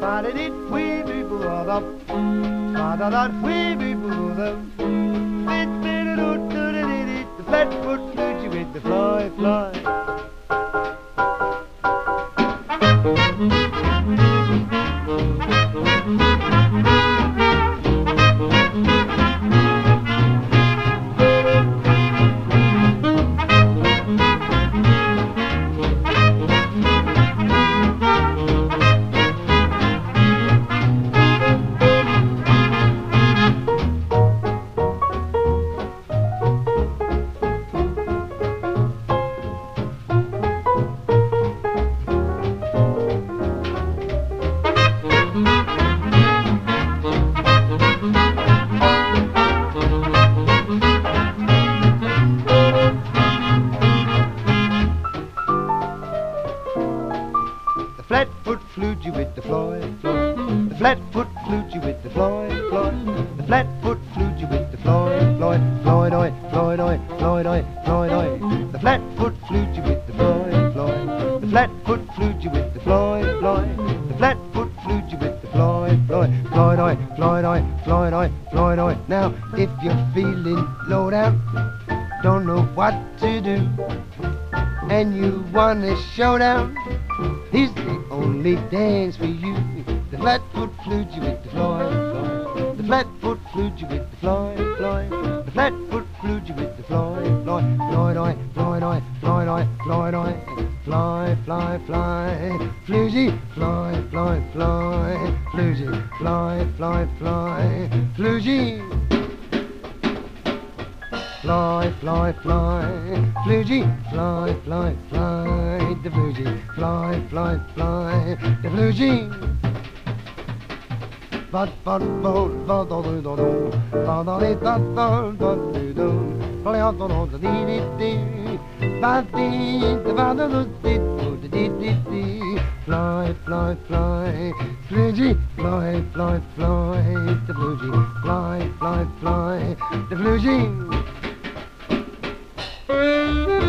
ba da dee wee bee boo da ba da da wee bee the flatfoot with the fly fly. Flatfoot floogie with the fly, fly. The flatfoot floogie with the fly, fly. The flatfoot floogie with the fly, fly. Fly, doy, fly, doy, fly, doy, fly, doy. The flatfoot floogie with the fly, fly. The flatfoot floogie with the fly, fly. The flatfoot floogie with the fly, fly. Fly, fly, doy, fly, doy, fly, doy. Now, if you're feeling low down, don't know what to do, and you want a showdown. He's the only dance for you. The flatfoot floogie with the fly, fly. The flatfoot floogie with the fly, fly. The flatfoot floogie with the fly, fly. Fly, doy, fly, doy, fly, doy, fly, doy. Fly, fly, fly. Floogie, fly, fly, fly. Floogie, fly, fly, fly. Floogie. Fly, fly, fly, floogie, fly, fly, fly, the floogie, fly, fly, fly, the floogie. But but but but do do do, da da di da da da do do, fly fly, fly, the floogie, fly, fly, fly, the floogie. Música